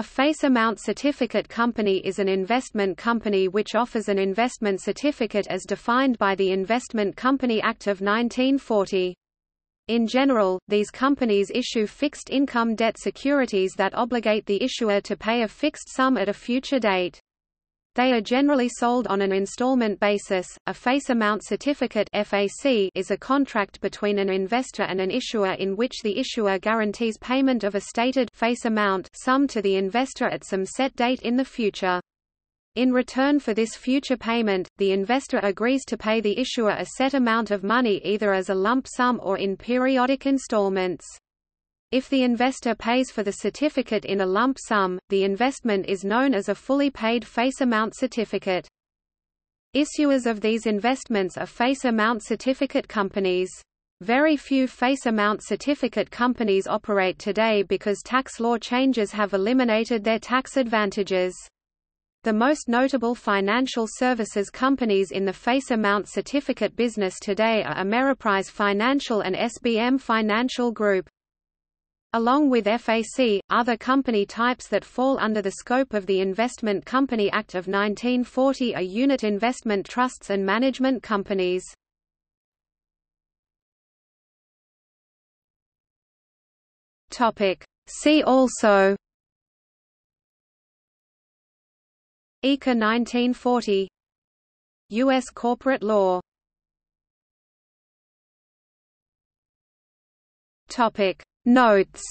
A face amount certificate company is an investment company which offers an investment certificate as defined by the Investment Company Act of 1940. In general, these companies issue fixed income debt securities that obligate the issuer to pay a fixed sum at a future date. They are generally sold on an installment basis. A face amount certificate (FAC) is a contract between an investor and an issuer in which the issuer guarantees payment of a stated face amount sum to the investor at some set date in the future. In return for this future payment, the investor agrees to pay the issuer a set amount of money either as a lump sum or in periodic installments. If the investor pays for the certificate in a lump sum, the investment is known as a fully paid face amount certificate. Issuers of these investments are face amount certificate companies. Very few face amount certificate companies operate today because tax law changes have eliminated their tax advantages. The most notable financial services companies in the face amount certificate business today are Ameriprise Financial and SBM Financial Group. Along with FAC, other company types that fall under the scope of the Investment Company Act of 1940 are unit investment trusts and management companies. See also ICA 1940 U.S. corporate law Topic Notes